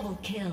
double kill.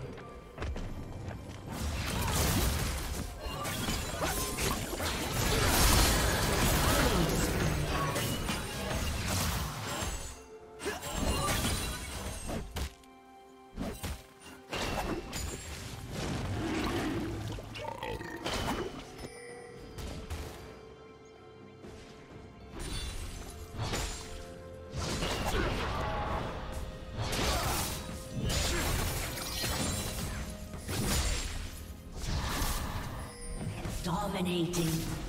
Dominating.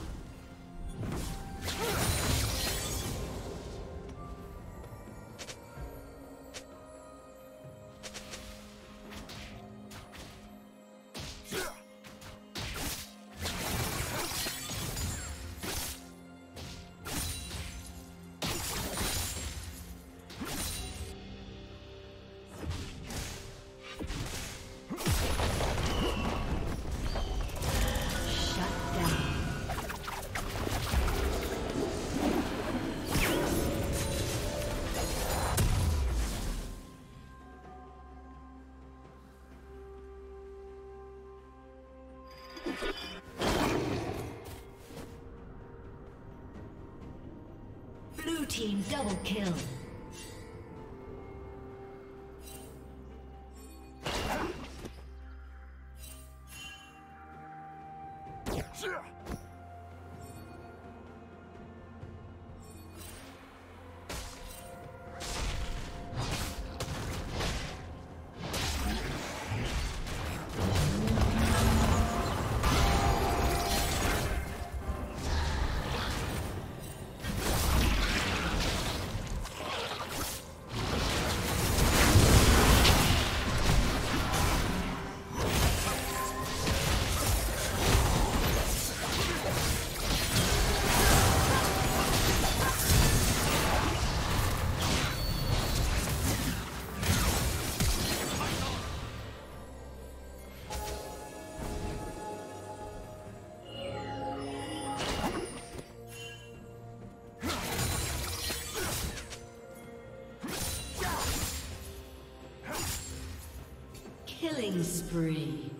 Double kill. Spree.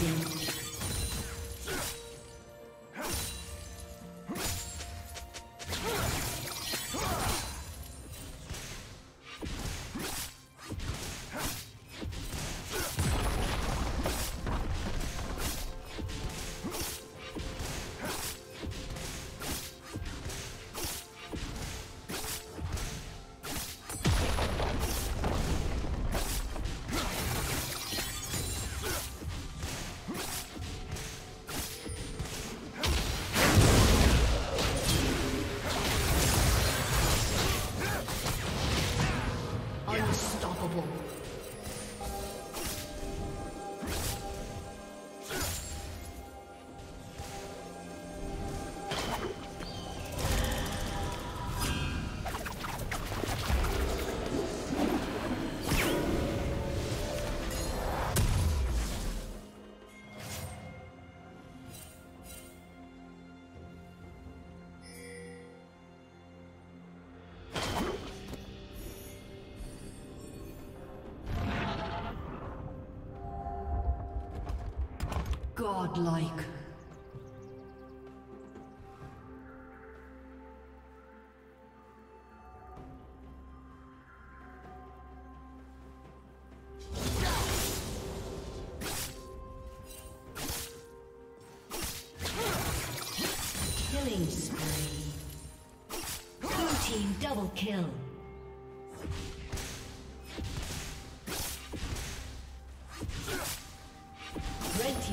Dominating. Godlike.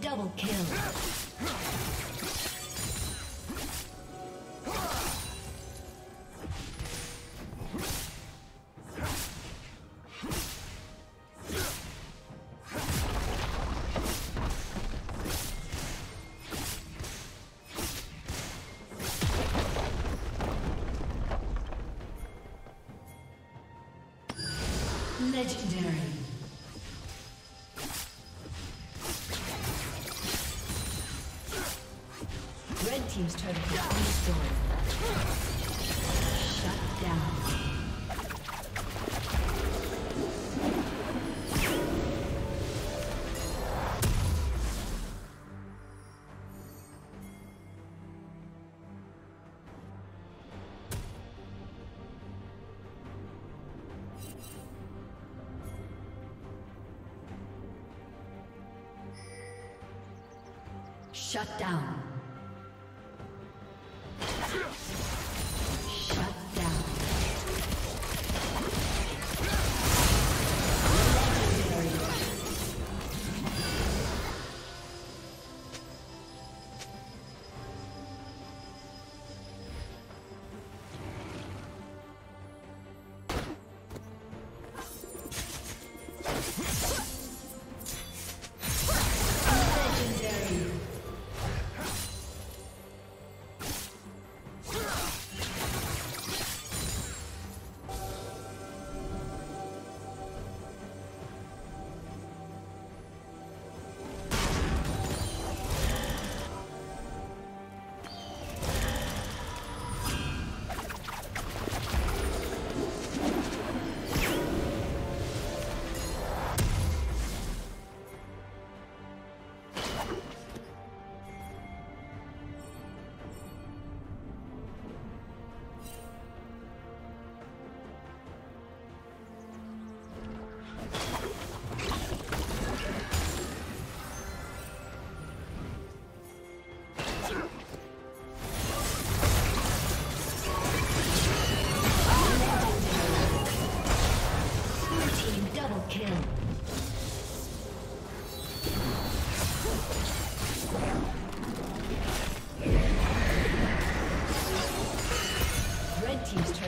Double kill. Legendary. Shut down. team's